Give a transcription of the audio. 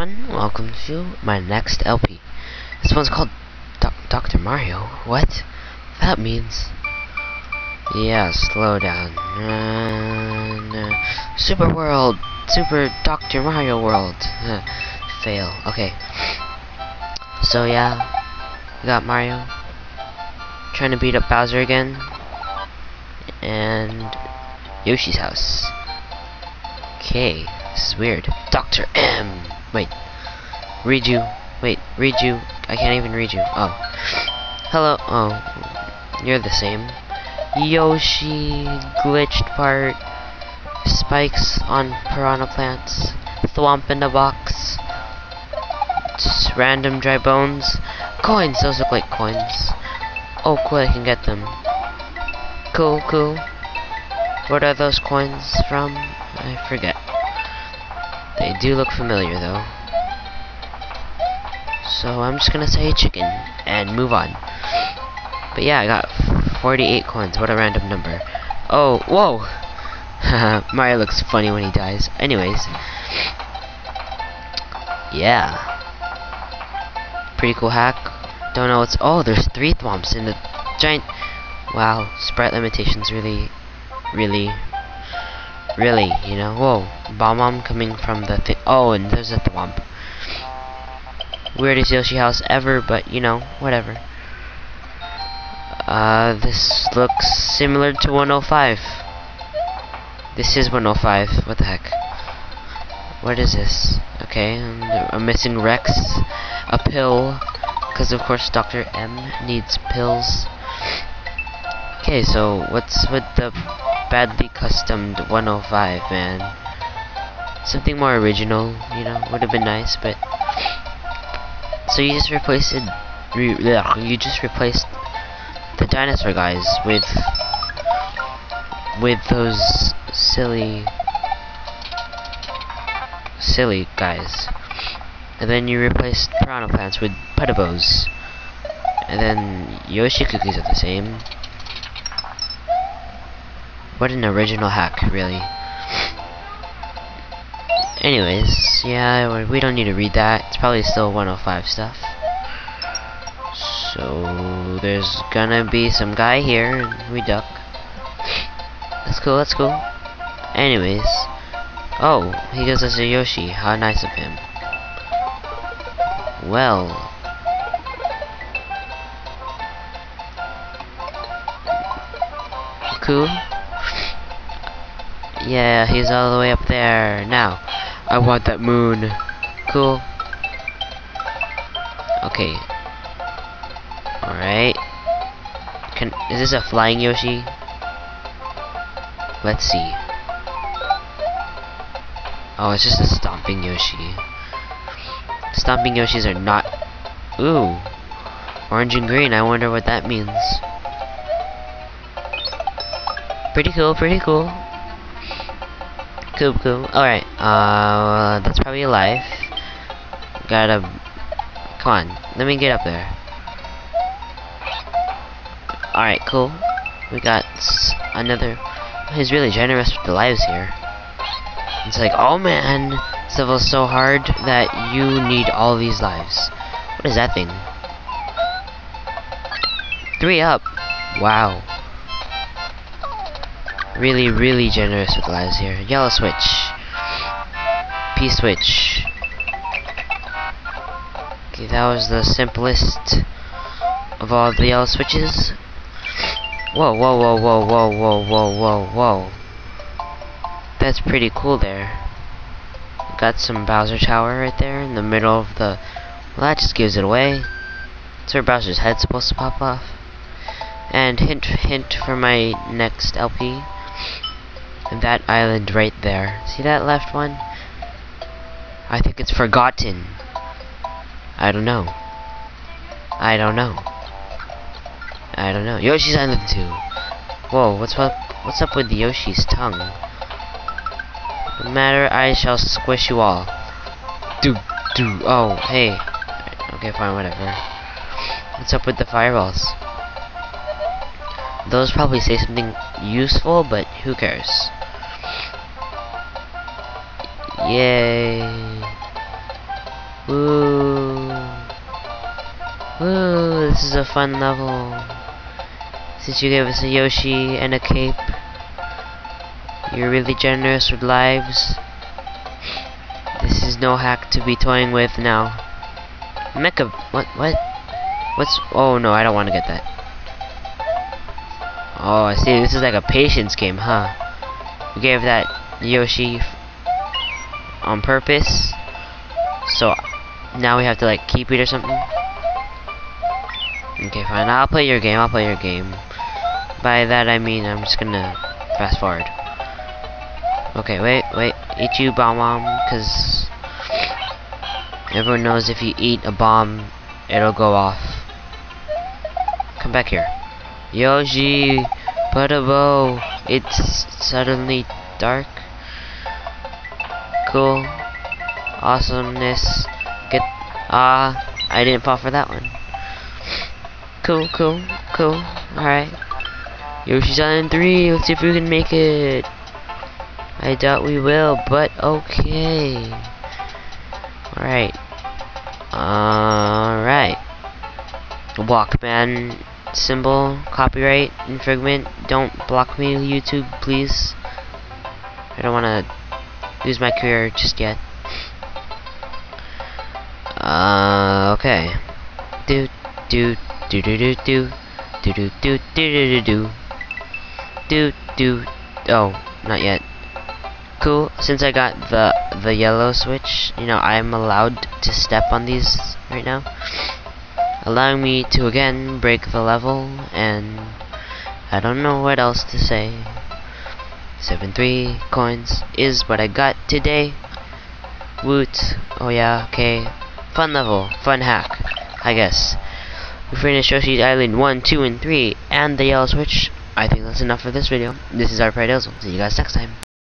everyone, welcome to my next LP. This one's called Do Dr. Mario. What? That means... Yeah, slow down. Uh, Super World! Super Dr. Mario World! Fail. Okay. So yeah, we got Mario. Trying to beat up Bowser again. And Yoshi's house. Okay, this is weird. Dr. M! Wait. Read you. Wait, read you. I can't even read you. Oh. Hello. Oh. You're the same. Yoshi glitched part. Spikes on piranha plants. Thwomp in the box. Just random dry bones. Coins! Those look like coins. Oh, cool, I can get them. Cool, cool. What are those coins from? I forget. They do look familiar, though. So I'm just gonna say chicken and move on. But yeah, I got 48 coins. What a random number. Oh, whoa! Mario looks funny when he dies. Anyways. Yeah. Pretty cool hack. Don't know what's... Oh, there's three thwomps in the giant... Wow, sprite limitations really, really, really, you know? Whoa, bomb coming from the thing. Oh, and there's a thwomp. Weirdest Yoshi house ever, but, you know, whatever. Uh, this looks similar to 105. This is 105. What the heck? What is this? Okay, I'm missing Rex. A pill. Because, of course, Dr. M needs pills. Okay, so what's with the badly customed 105, man? Something more original, you know, would have been nice, but... So you just replaced it... You just replaced the dinosaur guys with... With those silly... Silly guys. And then you replaced piranha plants with pedibos. And then Yoshi cookies are the same. What an original hack, really. Anyways, yeah, we don't need to read that. It's probably still 105 stuff. So, there's gonna be some guy here, and we duck. That's cool, that's cool. Anyways. Oh, he gives us a Yoshi. How nice of him. Well. Cool. Yeah, he's all the way up there. Now, I want that moon. Cool. Okay. Alright. Can is this a flying Yoshi? Let's see. Oh, it's just a stomping Yoshi. Stomping Yoshis are not... Ooh. Orange and green, I wonder what that means. Pretty cool, pretty cool. Cool, cool. Alright, uh, that's probably life. Gotta... Come on, let me get up there. Alright, cool. We got another... He's really generous with the lives here. It's like, oh man, level's so hard that you need all these lives. What is that thing? Three up. Wow. Really, really generous with lives here. Yellow switch. P switch. Okay, that was the simplest of all the yellow switches. Whoa, whoa, whoa, whoa, whoa, whoa, whoa, whoa, whoa. That's pretty cool there. Got some Bowser Tower right there in the middle of the... Well, that just gives it away. That's where Bowser's head's supposed to pop off. And hint, hint for my next LP. That island right there. See that left one? I think it's forgotten. I don't know. I don't know. I don't know. Yoshi's Island 2. Whoa, what's up what's up with Yoshi's tongue? No matter, I shall squish you all. Do do oh, hey. Okay, fine, whatever. What's up with the fireballs? Those probably say something useful, but who cares? Yay. Woo. Woo, this is a fun level. Since you gave us a Yoshi and a cape, you're really generous with lives. This is no hack to be toying with now. Mecha, what, what? What's, oh no, I don't want to get that. Oh, I see, this is like a patience game, huh? We gave that Yoshi on purpose. So, now we have to like keep it or something. Okay, fine, I'll play your game, I'll play your game. By that I mean I'm just gonna fast forward. Okay, wait, wait, eat you bomb bomb, cause everyone knows if you eat a bomb, it'll go off. Come back here. Yoshi, put a bow. It's suddenly dark. Cool. Awesomeness. Get. Ah, uh, I didn't fall for that one. Cool, cool, cool. Alright. Yoshi's Island 3. Let's see if we can make it. I doubt we will, but okay. Alright. Alright. Walkman symbol, copyright, infringement. Don't block me, YouTube, please. I don't want to lose my career just yet. Uh, okay. Do, do, do, do, do, do. Do, do, do, do, do, do, do. Do. Oh, not yet. Cool. Since I got the the yellow switch, you know, I'm allowed to step on these right now allowing me to again break the level and I don't know what else to say 7-3 coins is what I got today. Woot. Oh yeah okay. Fun level. Fun hack I guess. We finished Yoshi's Island 1 2 and 3 and the yellow switch. I think that's enough for this video. This is our Pride See you guys next time